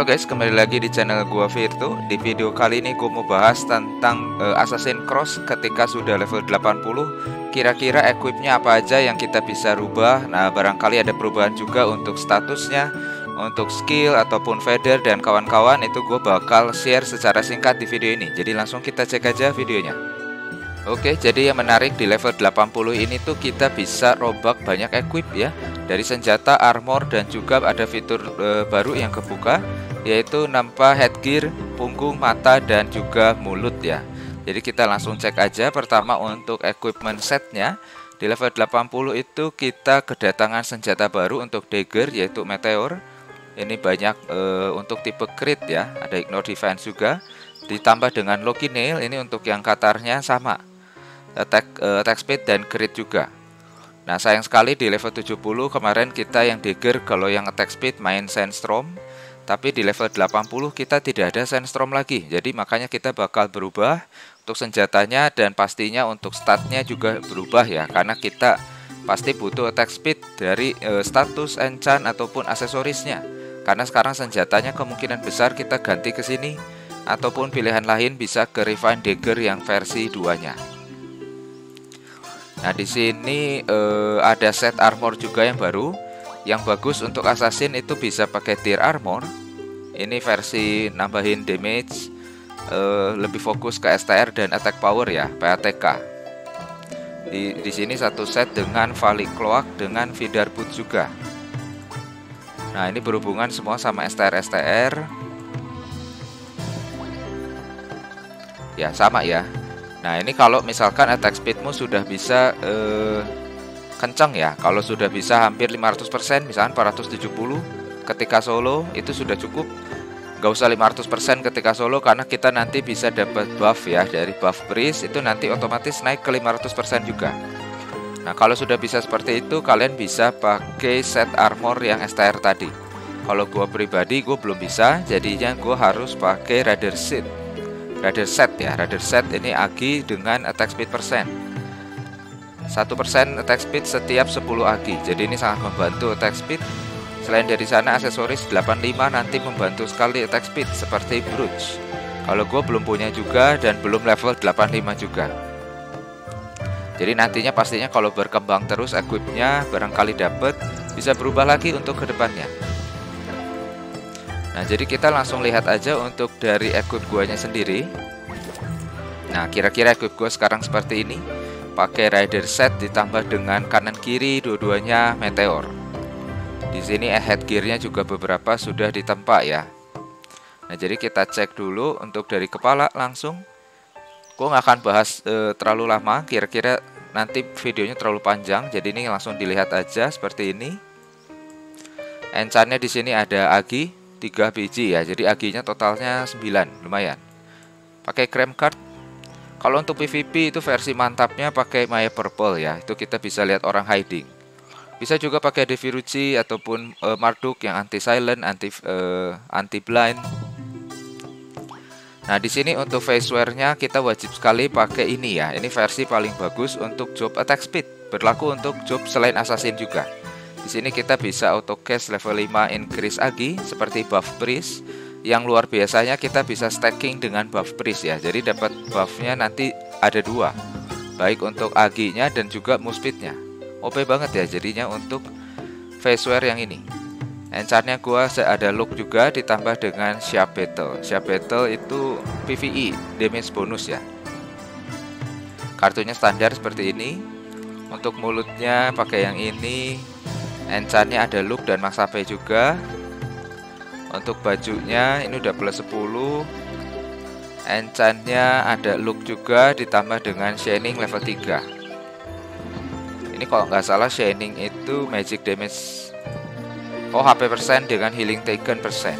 Halo guys, kembali lagi di channel gua Virtu. Di video kali ini gua mau bahas tentang uh, Assassin Cross ketika sudah level 80. Kira-kira equipnya apa aja yang kita bisa rubah? Nah, barangkali ada perubahan juga untuk statusnya, untuk skill ataupun feather dan kawan-kawan itu gue bakal share secara singkat di video ini. Jadi langsung kita cek aja videonya. Oke, jadi yang menarik di level 80 ini tuh kita bisa robak banyak equip ya. Dari senjata, armor, dan juga ada fitur e, baru yang kebuka Yaitu nampak headgear, punggung, mata, dan juga mulut ya. Jadi kita langsung cek aja pertama untuk equipment setnya. Di level 80 itu kita kedatangan senjata baru untuk dagger yaitu meteor. Ini banyak e, untuk tipe crit ya, ada ignore defense juga. Ditambah dengan Loki Nail ini untuk yang katarnya sama attack, uh, attack speed dan crit juga. Nah sayang sekali di level 70 kemarin kita yang dagger kalau yang attack speed main Sandstorm Tapi di level 80 kita tidak ada Sandstorm lagi. Jadi makanya kita bakal berubah untuk senjatanya dan pastinya untuk statnya juga berubah ya Karena kita pasti butuh attack speed dari uh, status enchant ataupun aksesorisnya. Karena sekarang senjatanya kemungkinan besar kita ganti ke sini Ataupun pilihan lain bisa ke Refine Dagger yang versi 2 nya Nah, di sini uh, ada set armor juga yang baru. Yang bagus untuk assassin itu bisa pakai tier armor. Ini versi nambahin damage uh, lebih fokus ke STR dan attack power ya, PATK. Di, di sini satu set dengan Valley Cloak dengan Vidar Boot juga. Nah, ini berhubungan semua sama STR STR. Ya, sama ya. Nah ini kalau misalkan attack speedmu sudah bisa eh, kencang ya. Kalau sudah bisa hampir 500% misalkan 470 ketika solo itu sudah cukup. Gak usah 500% ketika solo karena kita nanti bisa dapat buff ya. Dari buff priest itu nanti otomatis naik ke 500% juga. Nah kalau sudah bisa seperti itu kalian bisa pakai set armor yang STR tadi. Kalau gue pribadi gue belum bisa. Jadinya gue harus pakai Raider Seed Raider set ya. Raider set ini agi dengan attack speed persen. 1% attack speed setiap 10 agi jadi ini sangat membantu attack speed. Selain dari sana aksesoris 85 nanti membantu sekali attack speed seperti brooch. Kalau gue belum punya juga dan belum level 85 juga. Jadi nantinya pastinya kalau berkembang terus equipnya barangkali dapat bisa berubah lagi untuk ke depannya Nah jadi kita langsung lihat aja untuk dari equip guanya sendiri. Nah kira-kira equip gua sekarang seperti ini. Pakai rider set ditambah dengan kanan kiri dua-duanya meteor. Di sini headgearnya juga beberapa sudah ditempa ya. Nah jadi kita cek dulu untuk dari kepala langsung. Gue nggak akan bahas e, terlalu lama. Kira-kira nanti videonya terlalu panjang Jadi ini langsung dilihat aja seperti ini. Enchantnya di sini ada Agi 3 biji ya jadi aginya totalnya 9 lumayan pakai cream card kalau untuk PVP itu versi mantapnya pakai Maya Purple ya itu kita bisa lihat orang hiding bisa juga pakai Devirucci ataupun uh, Marduk yang anti silent anti uh, anti blind Nah, di sini untuk faceware-nya kita wajib sekali pakai ini ya. Ini versi paling bagus untuk job attack speed. Berlaku untuk job selain assassin juga. Di sini kita bisa auto cast level 5 increase agi seperti buff priest yang luar biasanya kita bisa stacking dengan buff priest ya. Jadi dapat buffnya nanti ada dua, baik untuk aginya dan juga muspitnya. OP banget ya jadinya untuk faceware yang ini. Enchantnya gua ada look juga ditambah dengan Sharp Battle. Sharp Battle itu PVE damage bonus ya. Kartunya standar seperti ini. Untuk mulutnya pakai yang ini enchantnya ada look dan HP juga. Untuk bajunya ini udah plus 10 enchantnya ada look juga ditambah dengan shining level 3 ini kalau nggak salah shining itu magic damage oh HP persen dengan healing taken persen.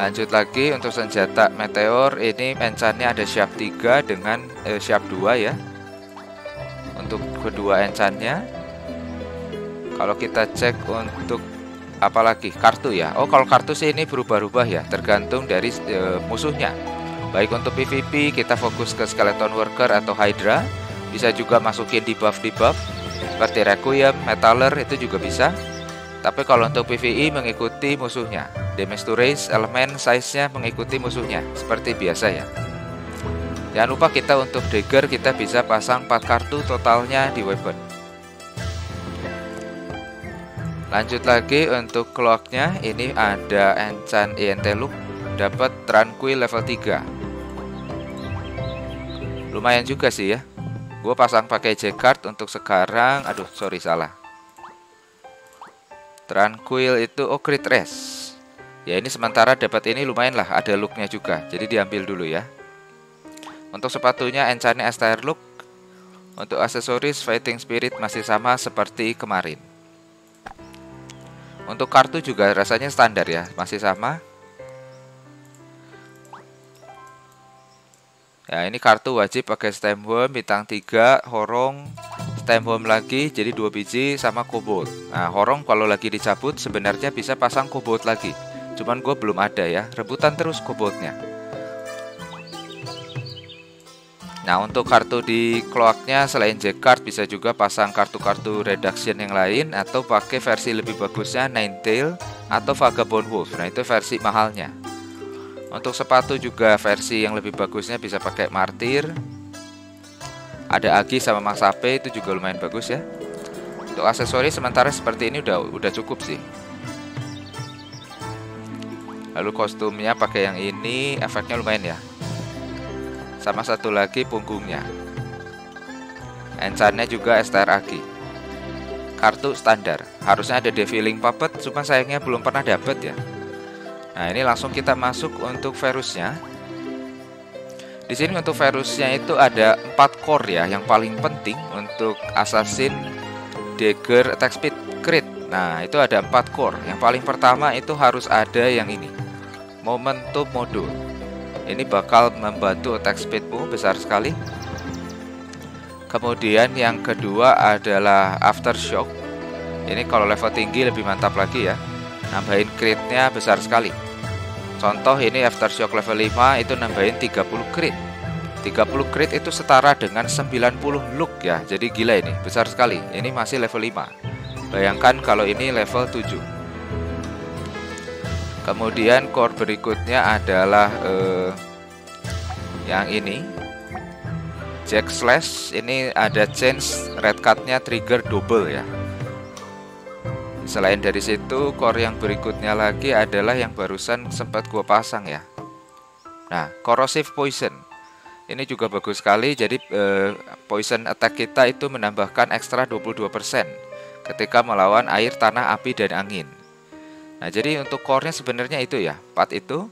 Lanjut lagi untuk senjata meteor ini enchantnya ada sharp 3 dengan eh, sharp 2 ya. Untuk kedua enchantnya kalau kita cek untuk apalagi kartu ya. Oh, kalau kartu sih ini berubah-ubah ya, tergantung dari e, musuhnya. Baik untuk PVP kita fokus ke skeleton worker atau hydra, bisa juga masukin di buff di buff seperti requiem, metaller itu juga bisa. Tapi kalau untuk PvE mengikuti musuhnya Damage to raise, elemen size-nya mengikuti musuhnya Seperti biasa ya Jangan lupa kita untuk dagger kita bisa pasang 4 kartu totalnya di weapon Lanjut lagi untuk clocknya Ini ada enchant ENT look Dapat tranquil level 3 Lumayan juga sih ya Gue pasang pakai J-card untuk sekarang Aduh sorry salah Tranquil itu oh crit rest. Ya ini sementara dapat ini lumayan lah, ada looknya juga. Jadi diambil dulu ya. Untuk sepatunya enchantnya STR look. Untuk aksesoris fighting spirit masih sama seperti kemarin. Untuk kartu juga rasanya standar ya, masih sama. Ya ini kartu wajib pakai stem worm bintang 3 horong time home lagi jadi dua biji sama kobold. Nah horong kalau lagi dicabut sebenarnya bisa pasang kobold lagi. Cuman gue belum ada ya Rebutan terus koboldnya Nah untuk kartu di cloaknya selain J-card bisa juga pasang kartu-kartu reduction yang lain Atau pakai versi lebih bagusnya Ninetale atau Vagabond Wolf. Nah itu versi mahalnya. Untuk sepatu juga versi yang lebih bagusnya bisa pakai Martyr ada Agi sama Mas Ape itu juga lumayan bagus ya. Untuk aksesoris sementara seperti ini udah udah cukup sih. Lalu kostumnya pakai yang ini efeknya lumayan ya sama satu lagi punggungnya enchantnya juga STR Agi kartu standar harusnya ada defiling puppet cuma sayangnya belum pernah dapet ya nah ini langsung kita masuk untuk virusnya di sini untuk virusnya itu ada 4 core ya yang paling penting untuk assassin dagger attack speed crit. Nah, itu ada 4 core. Yang paling pertama itu harus ada yang ini. Momentum modul. Ini bakal membantu attack speedmu besar sekali. Kemudian yang kedua adalah aftershock. Ini kalau level tinggi lebih mantap lagi ya. Nambahin critnya besar sekali. Contoh ini Aftershock level 5 itu nambahin 30 crit 30 crit itu setara dengan 90 look ya Jadi gila ini, besar sekali Ini masih level 5 Bayangkan kalau ini level 7 Kemudian core berikutnya adalah eh, Yang ini Jack Slash Ini ada change red cardnya trigger double ya Selain dari situ, core yang berikutnya lagi adalah yang barusan sempat gua pasang ya. Nah, corrosive poison. Ini juga bagus sekali. Jadi eh, poison attack kita itu menambahkan ekstra 22% ketika melawan air, tanah, api dan angin. Nah, jadi untuk core-nya sebenarnya itu ya, part itu.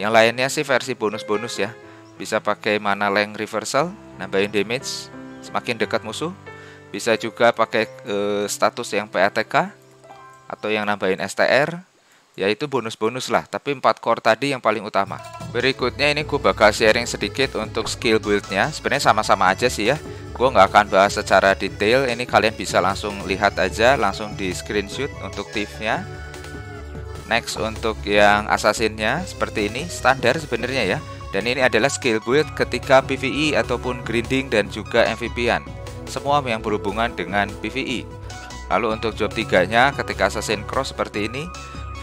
Yang lainnya sih versi bonus-bonus ya. Bisa pakai mana length reversal, nambahin damage semakin dekat musuh. Bisa juga pakai eh, status yang PATK atau yang nambahin STR yaitu bonus-bonus lah tapi 4 core tadi yang paling utama berikutnya ini gue bakal sharing sedikit untuk skill buildnya sebenarnya sama-sama aja sih ya gue nggak akan bahas secara detail ini kalian bisa langsung lihat aja langsung di screenshot untuk tipsnya next untuk yang assassinnya seperti ini standar sebenarnya ya. Dan ini adalah skill build ketika PvE ataupun grinding dan juga MVP-an semua yang berhubungan dengan PvE Lalu untuk job 3 nya ketika Assassin Cross seperti ini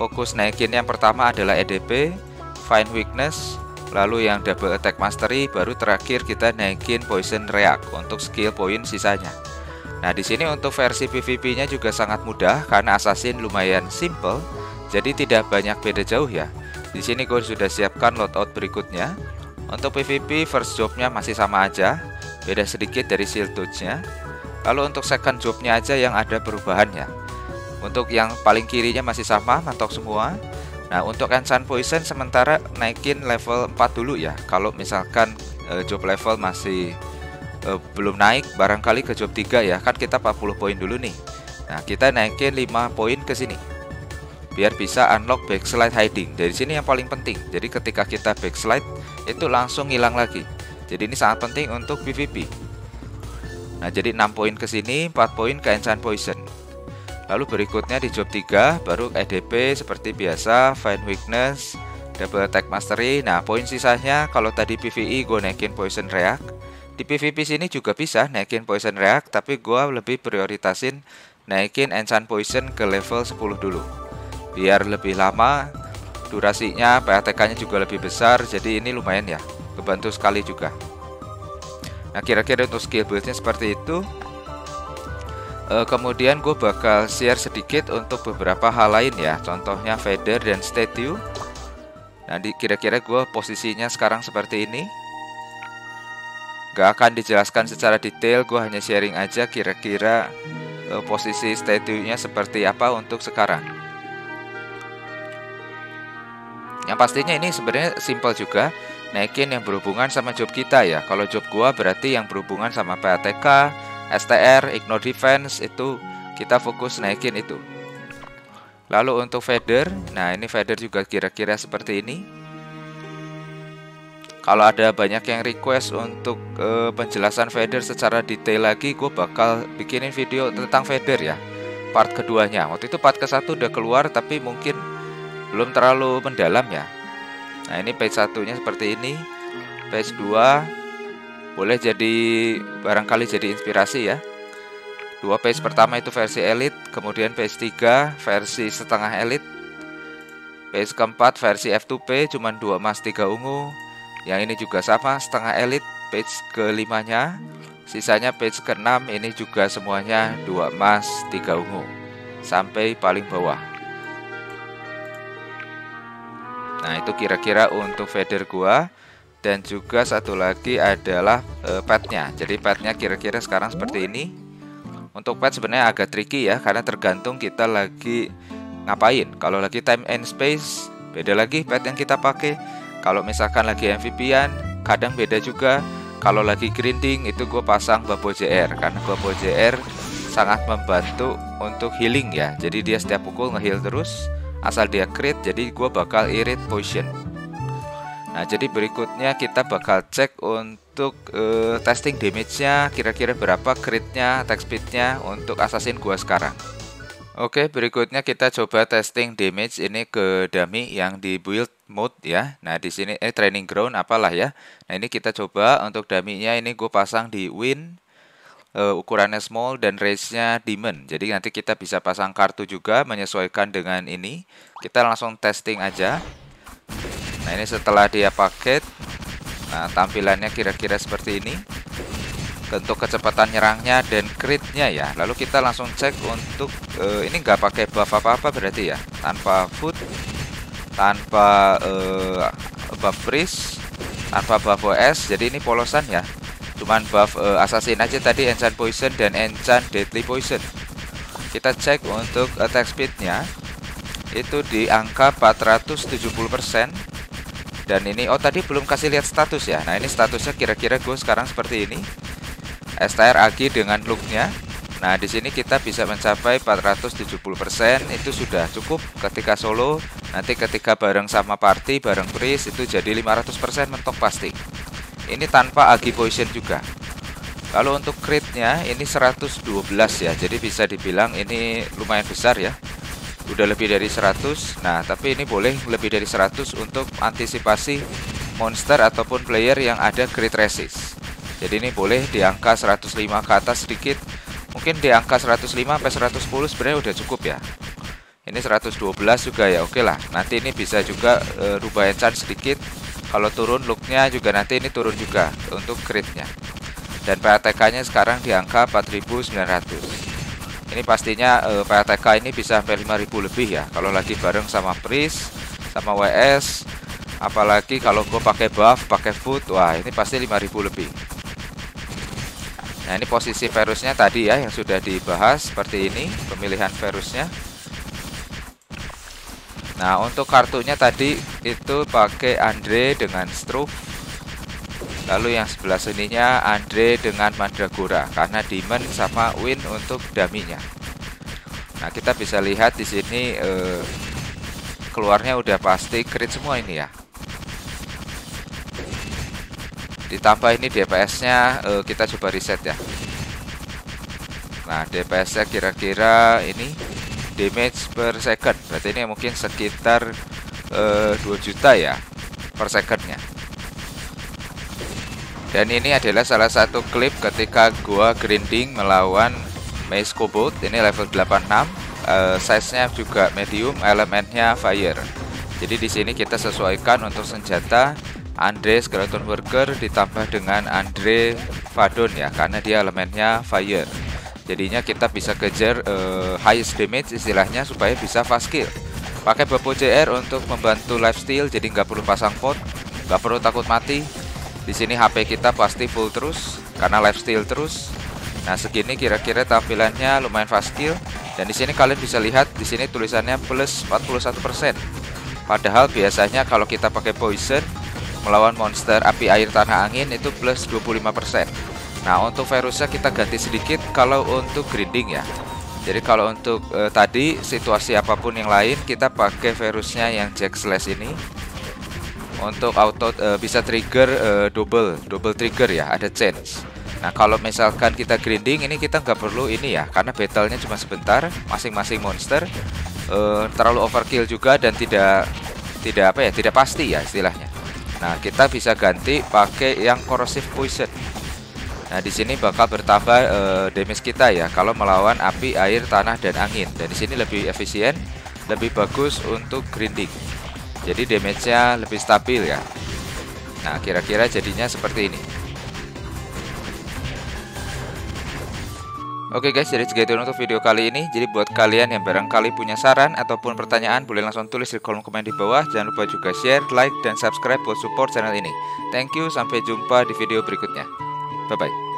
Fokus naikin yang pertama adalah EDP Find Weakness Lalu yang Double Attack Mastery Baru terakhir kita naikin Poison React Untuk skill point sisanya. Nah di sini untuk versi PvP nya juga sangat mudah Karena Assassin lumayan simple Jadi tidak banyak beda jauh ya di sini gue sudah siapkan loadout berikutnya Untuk PvP first jobnya masih sama aja Beda sedikit dari shield touch-nya Lalu untuk second jobnya aja yang ada perubahannya. Untuk yang paling kirinya masih sama, mantok semua. Nah, untuk Enchant Poison sementara naikin level 4 dulu ya. Kalau misalkan e, job level masih e, belum naik, barangkali ke job 3 ya. Kan kita 40 poin dulu nih. Nah, kita naikin 5 poin ke sini. Biar bisa unlock backslide hiding. Dari sini yang paling penting. Jadi ketika kita backslide itu langsung hilang lagi. Jadi ini sangat penting untuk PvP. Nah, jadi 6 poin ke sini, 4 poin ke Enchant Poison. Lalu berikutnya di job 3 baru EDP seperti biasa, Find Weakness, Double Attack Mastery. Nah, poin sisanya kalau tadi PvE gue naikin Poison React. Di PvP sini juga bisa naikin Poison React, tapi gue lebih prioritasin naikin enchant poison ke level 10 dulu biar lebih lama durasinya PATK nya juga lebih besar jadi ini lumayan ya kebantu sekali juga. Nah kira-kira untuk skill buildnya seperti itu. E, kemudian gue bakal share sedikit untuk beberapa hal lain ya contohnya feather dan statue. Nanti kira-kira gue posisinya sekarang seperti ini. Gak akan dijelaskan secara detail gue hanya sharing aja kira-kira e, posisi statue-nya seperti apa untuk sekarang pastinya ini sebenarnya simple juga naikin yang berhubungan sama job kita ya. Kalau job gua berarti yang berhubungan sama PATK STR, ignore defense itu kita fokus naikin itu. Lalu untuk feather nah ini feather juga kira-kira seperti ini. Kalau ada banyak yang request untuk uh, penjelasan feather secara detail lagi gue bakal bikinin video tentang feather ya. Part keduanya. Waktu itu part ke satu udah keluar tapi mungkin belum terlalu mendalam ya. Nah ini page satunya seperti ini. Page 2 boleh jadi barangkali jadi inspirasi ya. Dua page pertama itu versi elite kemudian page 3 versi setengah elite page keempat versi F2P cuman dua emas tiga ungu. Yang ini juga sama setengah elit page kelimanya. Sisanya page ke-6 ini juga semuanya dua emas tiga ungu. Sampai paling bawah nah itu kira-kira untuk feather gua. Dan juga satu lagi adalah e, petnya jadi petnya kira-kira sekarang seperti ini. Untuk pet sebenarnya agak tricky ya karena tergantung kita lagi ngapain. Kalau lagi time and space beda lagi pet yang kita pakai. Kalau misalkan lagi MVP-an, kadang beda juga. Kalau lagi grinding itu gue pasang Babo JR karena Babo JR sangat membantu untuk healing ya. Jadi dia setiap pukul ngeheal terus asal dia crit jadi gue bakal irit potion. Nah, jadi berikutnya kita bakal cek untuk uh, testing damage-nya kira-kira berapa crit-nya, attack speed-nya untuk assassin gua sekarang. Oke, berikutnya kita coba testing damage ini ke dummy yang di build mode ya. Nah, di sini eh training ground apalah ya. Nah, ini kita coba untuk dummy-nya ini gue pasang di win uh, ukurannya small dan range-nya demon. Jadi nanti kita bisa pasang kartu juga menyesuaikan dengan ini. Kita langsung testing aja. Nah, ini setelah dia paket. Nah, tampilannya kira-kira seperti ini untuk kecepatan nyerangnya dan critnya ya lalu kita langsung cek untuk uh, ini nggak pakai buff apa-apa berarti ya tanpa food tanpa uh, buff freeze tanpa buff OS jadi ini polosan ya cuman buff uh, assassin aja tadi enchant poison dan enchant deadly poison. Kita cek untuk attack speednya. Itu di angka 470% dan ini oh tadi belum kasih lihat status ya. Nah ini statusnya kira-kira gue sekarang seperti ini. STR Agi dengan looknya. Nah di sini kita bisa mencapai 470% itu sudah cukup ketika solo. Nanti ketika bareng sama party bareng priest itu jadi 500% mentok pasti ini tanpa agi poison juga. Lalu untuk critnya ini 112 ya. Jadi bisa dibilang ini lumayan besar ya. Udah lebih dari 100 nah tapi ini boleh lebih dari 100 untuk antisipasi monster ataupun player yang ada crit resist. Jadi ini boleh di angka 105 ke atas sedikit. Mungkin di angka 105 sampai 110 sebenarnya udah cukup ya. Ini 112 juga ya oke lah. Nanti ini bisa juga e, rubah enchant sedikit kalau turun looknya juga nanti ini turun juga untuk critnya dan PATK nya sekarang di angka 4900 ini pastinya e, PATK ini bisa sampai 5000 lebih ya. Kalau lagi bareng sama Priest sama WS apalagi kalau gue pakai buff pakai food wah ini pasti 5000 lebih. Nah ini posisi virusnya tadi ya yang sudah dibahas seperti ini pemilihan virusnya. Nah untuk kartunya tadi itu pakai Andre dengan Struve Lalu yang sebelah sininya Andre dengan Mandragora karena Demon sama Win untuk daminya. Nah kita bisa lihat di sini eh, keluarnya udah pasti crit semua ini ya ditambah ini DPS-nya eh, kita coba reset ya. Nah, DPS-nya kira-kira ini damage per second. Berarti ini mungkin sekitar uh, eh, 2 juta ya per secondnya. Dan ini adalah salah satu klip ketika gua grinding melawan Maze Cobalt ini level 86 uh, size-nya juga medium elemennya fire jadi di sini kita sesuaikan untuk senjata Andre Skeleton Worker ditambah dengan Andre Fadon ya karena dia elemennya fire jadinya kita bisa kejar uh, highest damage istilahnya supaya bisa fast kill. Pakai Bobo JR untuk membantu lifesteal jadi nggak perlu pasang pot nggak perlu takut mati. Di sini HP kita pasti full terus karena lifesteal terus. Nah segini kira-kira tampilannya lumayan fast kill. Dan di sini kalian bisa lihat di sini tulisannya plus 41% padahal biasanya kalau kita pakai poison melawan monster api air tanah angin itu plus 25% nah untuk virusnya kita ganti sedikit kalau untuk grinding ya jadi kalau untuk e, tadi situasi apa pun yang lain kita pakai virusnya yang Jack Slash ini untuk auto e, bisa trigger e, double double trigger ya ada chance Nah kalau misalkan kita grinding ini kita nggak perlu ini ya karena battlenya cuma sebentar masing-masing monster terlalu overkill juga dan tidak tidak apa ya tidak pasti ya istilahnya. Nah, kita bisa ganti pakai yang corrosive poison. Nah, di sini bakal bertambah uh, damage kita ya kalau melawan api, air, tanah dan angin. Dan di sini lebih efisien, lebih bagus untuk grinding. Jadi damage-nya lebih stabil ya. Nah, kira-kira jadinya seperti ini. Oke guys, jadi segitu untuk video kali ini. Jadi buat kalian yang barangkali punya saran ataupun pertanyaan, boleh langsung tulis di kolom komen di bawah. Jangan lupa juga share, like, dan subscribe buat support channel ini. Thank you, sampai jumpa di video berikutnya. 拜拜。